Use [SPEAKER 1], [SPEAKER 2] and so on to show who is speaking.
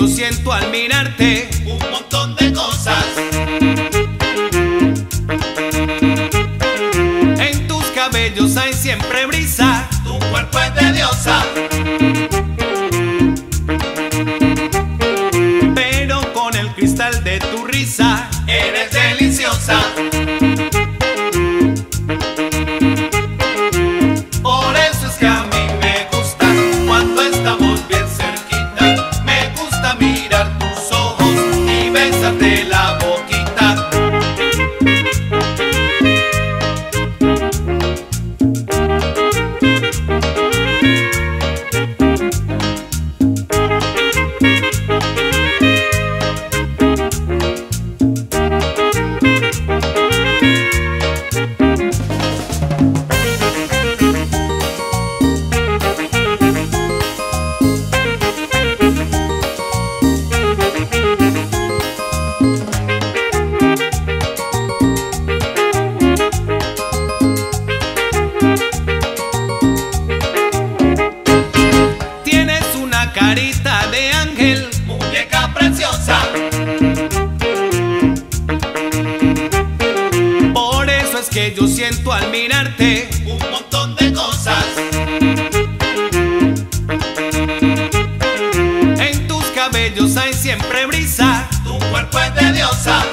[SPEAKER 1] yo siento al mirarte.
[SPEAKER 2] Un montón de cosas.
[SPEAKER 1] En tus cabellos hay siempre brisa.
[SPEAKER 2] Tu cuerpo es de diosa.
[SPEAKER 1] Carita de ángel.
[SPEAKER 2] Muñeca preciosa.
[SPEAKER 1] Por eso es que yo siento al mirarte.
[SPEAKER 2] Un montón de cosas.
[SPEAKER 1] En tus cabellos hay siempre brisa.
[SPEAKER 2] Tu cuerpo es de diosa.